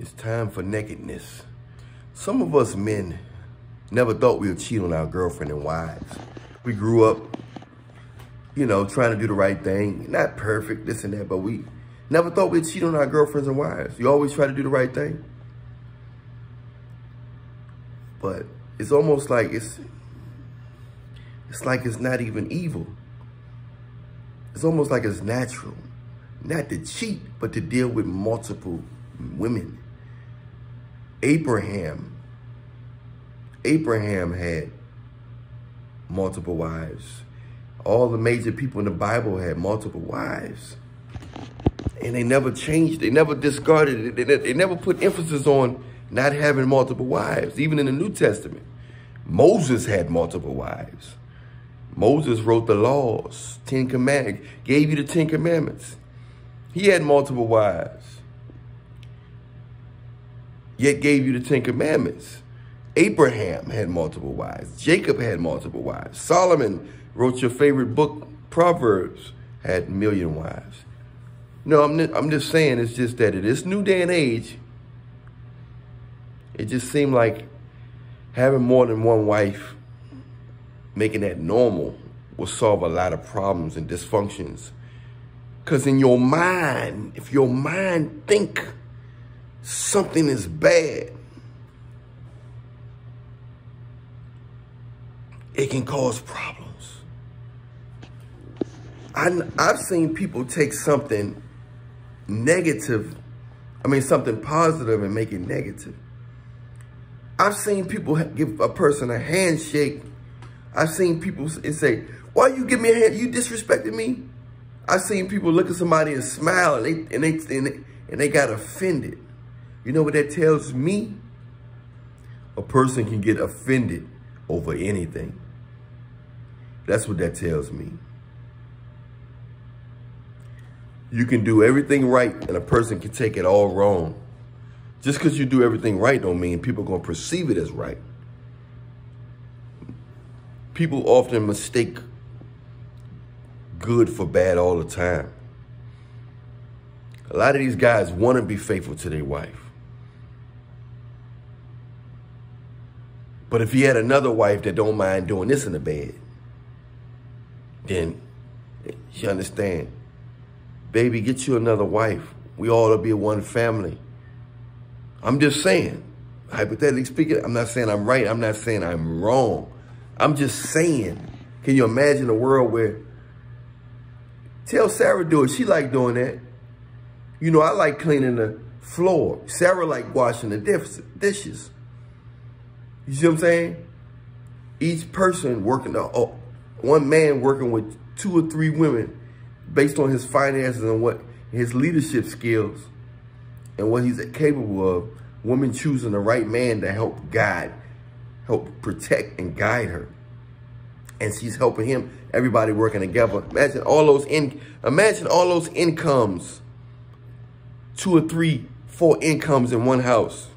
It's time for nakedness. Some of us men never thought we would cheat on our girlfriend and wives. We grew up, you know, trying to do the right thing. Not perfect, this and that, but we never thought we'd cheat on our girlfriends and wives. You always try to do the right thing. But it's almost like it's it's like it's not even evil. It's almost like it's natural. Not to cheat, but to deal with multiple women. Abraham, Abraham had multiple wives. All the major people in the Bible had multiple wives. And they never changed. They never discarded it. They, they never put emphasis on not having multiple wives, even in the New Testament. Moses had multiple wives. Moses wrote the laws, Ten Commandments, gave you the Ten Commandments. He had multiple wives yet gave you the Ten Commandments. Abraham had multiple wives. Jacob had multiple wives. Solomon wrote your favorite book, Proverbs, had a million wives. No, I'm, I'm just saying it's just that in this new day and age, it just seemed like having more than one wife, making that normal, will solve a lot of problems and dysfunctions. Because in your mind, if your mind think something is bad, it can cause problems. I, I've seen people take something negative, I mean, something positive and make it negative. I've seen people give a person a handshake. I've seen people say, why you give me a hand? You disrespected me? I've seen people look at somebody and smile and they, and they, and they, and they got offended. You know what that tells me? A person can get offended over anything. That's what that tells me. You can do everything right and a person can take it all wrong. Just because you do everything right don't mean people are going to perceive it as right. People often mistake good for bad all the time. A lot of these guys want to be faithful to their wife. But if he had another wife that don't mind doing this in the bed, then you understand. Baby, get you another wife. We all to be one family. I'm just saying, hypothetically speaking, I'm not saying I'm right. I'm not saying I'm wrong. I'm just saying, can you imagine a world where, tell Sarah do it. She like doing that. You know, I like cleaning the floor. Sarah like washing the dishes. You see what I'm saying? Each person working, uh, oh, one man working with two or three women based on his finances and what his leadership skills and what he's capable of. Women choosing the right man to help guide, help protect and guide her. And she's helping him, everybody working together. Imagine all those in, imagine all those incomes, two or three, four incomes in one house.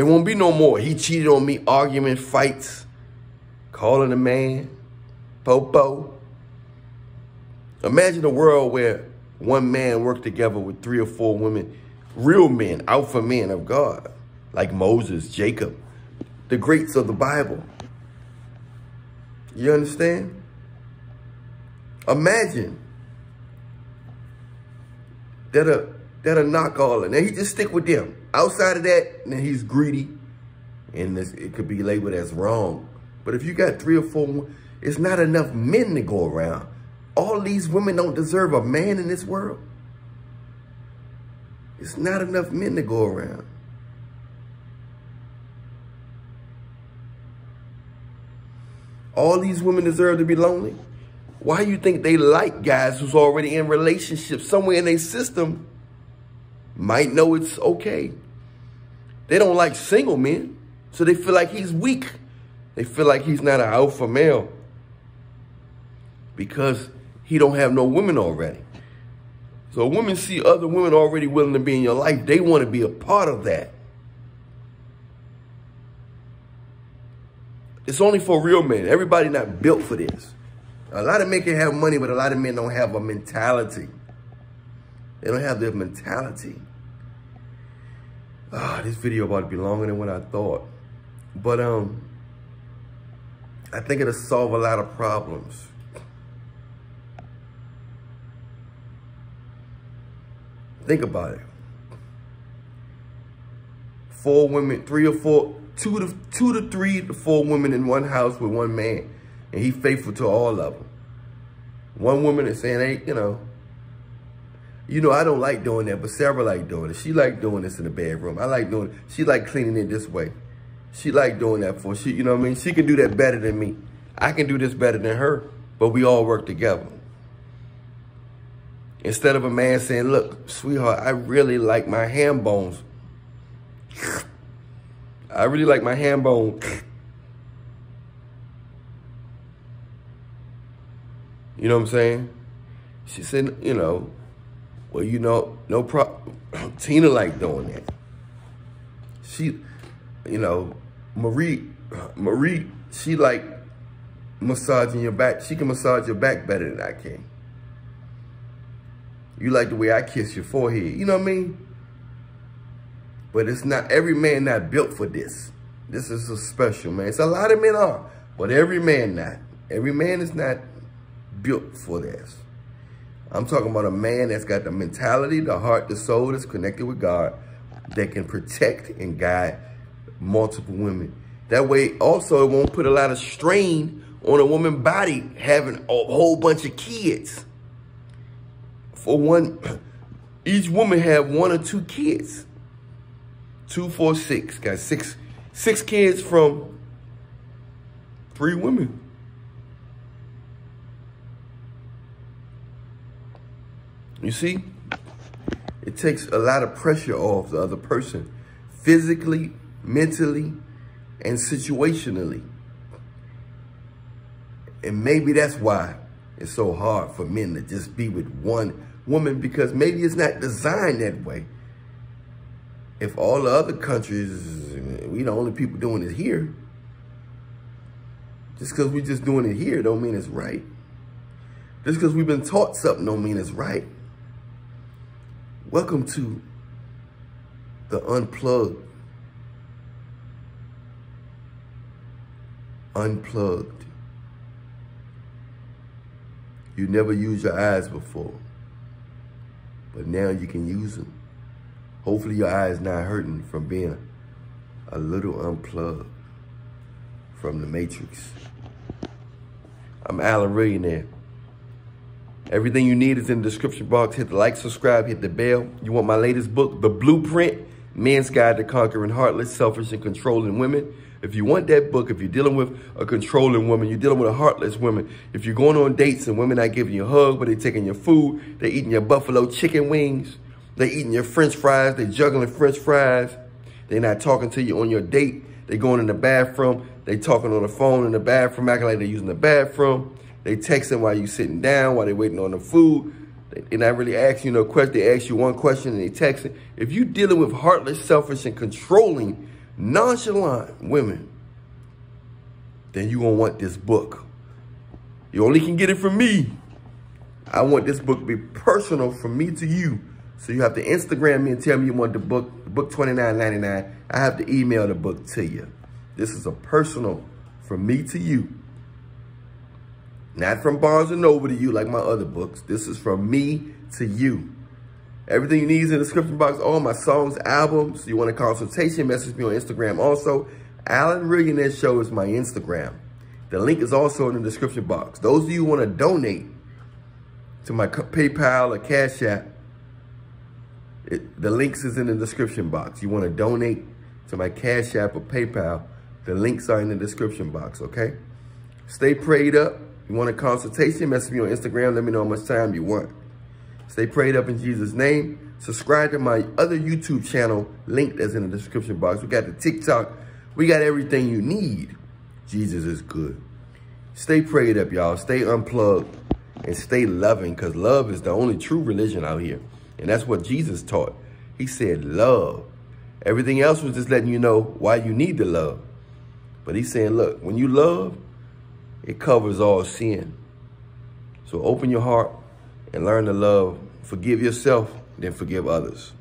It won't be no more. He cheated on me, argument, fights, calling a man, popo. Imagine a world where one man worked together with three or four women, real men, alpha men of God, like Moses, Jacob, the greats of the Bible. You understand? Imagine that a that'll knock all in. And he just stick with them. Outside of that, then he's greedy. And this, it could be labeled as wrong. But if you got three or four, it's not enough men to go around. All these women don't deserve a man in this world. It's not enough men to go around. All these women deserve to be lonely. Why you think they like guys who's already in relationships somewhere in their system might know it's okay. They don't like single men, so they feel like he's weak. They feel like he's not an alpha male because he don't have no women already. So women see other women already willing to be in your life. They want to be a part of that. It's only for real men. Everybody not built for this. A lot of men can have money, but a lot of men don't have a mentality. They don't have their mentality. Ah, this video about to be longer than what I thought. But um, I think it'll solve a lot of problems. Think about it. Four women, three or four, two to two to three to four women in one house with one man, and he faithful to all of them. One woman is saying, "Hey, you know, you know, I don't like doing that, but Sarah like doing it. She like doing this in the bedroom. I like doing it. She like cleaning it this way. She like doing that for she, you know what I mean? She can do that better than me. I can do this better than her, but we all work together. Instead of a man saying, look, sweetheart, I really like my ham bones. I really like my ham bone. You know what I'm saying? She said, you know, well, you know, no problem. Tina like doing that. She, you know, Marie, Marie, she like massaging your back. She can massage your back better than I can. You like the way I kiss your forehead. You know what I mean? But it's not, every man not built for this. This is a special, man. It's a lot of men are, but every man not. Every man is not built for this. I'm talking about a man that's got the mentality, the heart, the soul that's connected with God that can protect and guide multiple women. That way, also, it won't put a lot of strain on a woman's body having a whole bunch of kids. For one, each woman have one or two kids. Two, four, six. Got six, six kids from three women. You see, it takes a lot of pressure off the other person, physically, mentally, and situationally. And maybe that's why it's so hard for men to just be with one woman because maybe it's not designed that way. If all the other countries, we the only people doing it here, just because we're just doing it here don't mean it's right. Just because we've been taught something don't mean it's right. Welcome to the Unplugged. Unplugged. You never used your eyes before, but now you can use them. Hopefully your eyes not hurting from being a little unplugged from the matrix. I'm Allan Reallionaire. Everything you need is in the description box. Hit the like, subscribe, hit the bell. You want my latest book, The Blueprint, Man's Guide to Conquering Heartless, Selfish, and Controlling Women. If you want that book, if you're dealing with a controlling woman, you're dealing with a heartless woman, if you're going on dates and women not giving you a hug, but they're taking your food, they're eating your buffalo chicken wings, they're eating your french fries, they're juggling french fries, they're not talking to you on your date, they're going in the bathroom, they're talking on the phone in the bathroom, acting like they're using the bathroom, they texting while you sitting down, while they waiting on the food. They not really asking you no question. They ask you one question and they texting. If you dealing with heartless, selfish, and controlling, nonchalant women, then you gonna want this book. You only can get it from me. I want this book to be personal from me to you. So you have to Instagram me and tell me you want the book, the book twenty nine ninety nine. I have to email the book to you. This is a personal from me to you. Not from Barnes & Noble to you like my other books. This is from me to you. Everything you need is in the description box. All my songs, albums. You want a consultation, message me on Instagram also. Allan Reallionaire Show is my Instagram. The link is also in the description box. Those of you who want to donate to my PayPal or Cash App, it, the links is in the description box. You want to donate to my Cash App or PayPal, the links are in the description box, okay? Stay prayed up. You want a consultation, message me on Instagram. Let me know how much time you want. Stay prayed up in Jesus' name. Subscribe to my other YouTube channel, link that's in the description box. We got the TikTok. We got everything you need. Jesus is good. Stay prayed up, y'all. Stay unplugged and stay loving because love is the only true religion out here. And that's what Jesus taught. He said love. Everything else was just letting you know why you need to love. But he's saying, look, when you love, it covers all sin. So open your heart and learn to love. Forgive yourself, then forgive others.